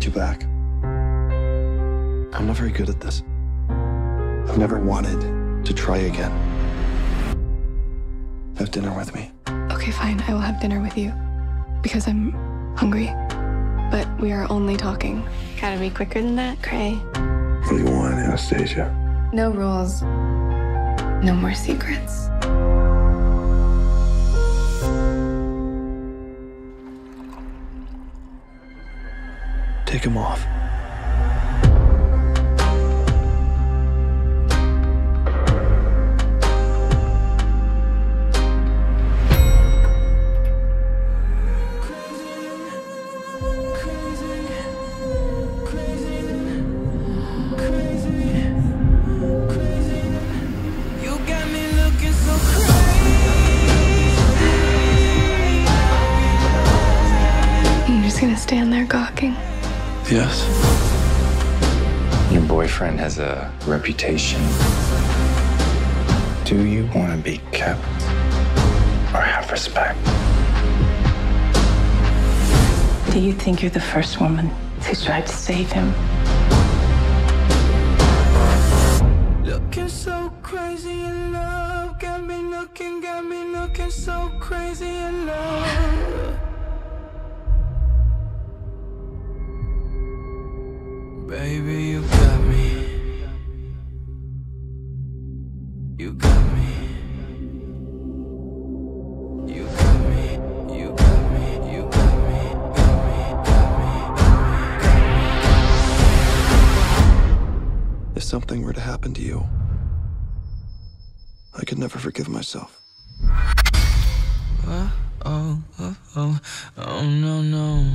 want you back. I'm not very good at this. I've never wanted to try again. Have dinner with me. Okay, fine. I will have dinner with you. Because I'm hungry. But we are only talking. Gotta be quicker than that, Grey. What do you want, Anastasia? No rules. No more secrets. Take him off. You got me looking so crazy. I'm just gonna stand there gawking. Yes. Your boyfriend has a reputation. Do you want to be kept or have respect? Do you think you're the first woman to try to save him? Looking so crazy in love. Got me looking, got me looking so crazy in love. Baby, you got me. You got me. You got me. You got me. You got me. Got me. Got me. If something were to happen to you, I could never forgive myself. Oh, oh, oh, oh, no, no.